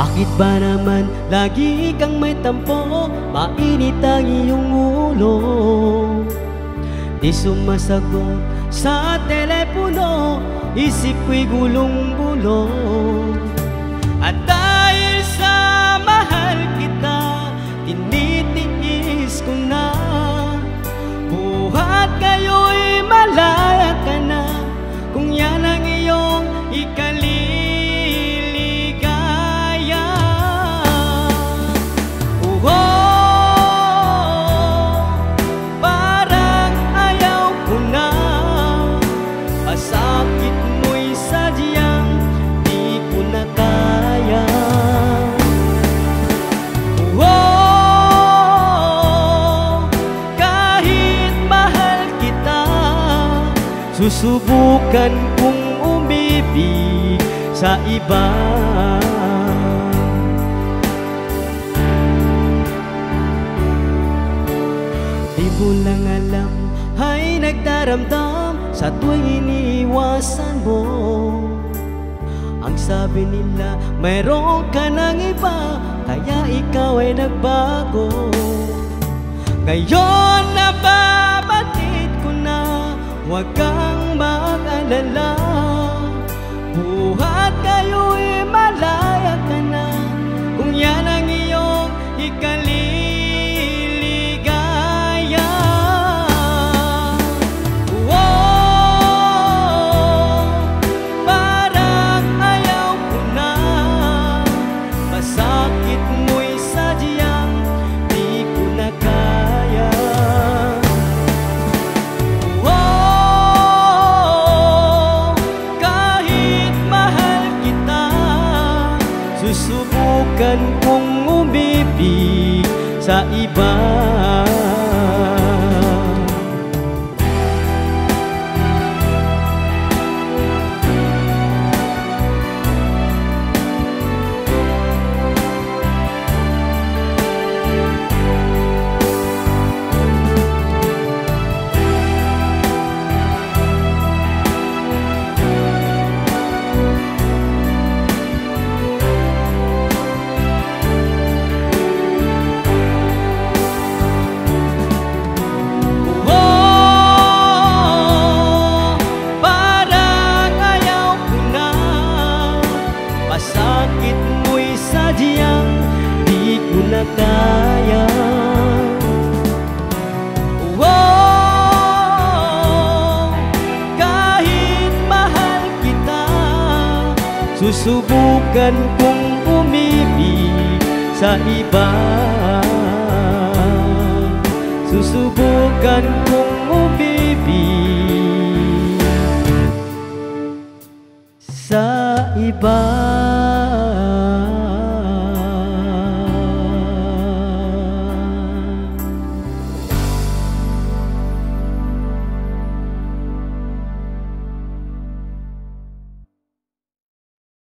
Bakit ba naman lagi kang may tampo? Mainit ang iyong ulo. Di sumasagot sa telepono Isip ko'y gulong-gulong At Susubukan kong umibig sa iba. Di mo lang alam ay nagdaramdam Sa tuwing iniiwasan mo. Ang sabi nila mayroon ka ng iba Kaya ikaw ay nagbago. Ngayon nababatid ko na Huwag kang mag-alala. Buhat kayo'y malaya Susubukan kong umibig sa iba na kaya Oh, kahit mahal kita Susubukan kong umibig sa iba. Susubukan kong umibig sa iba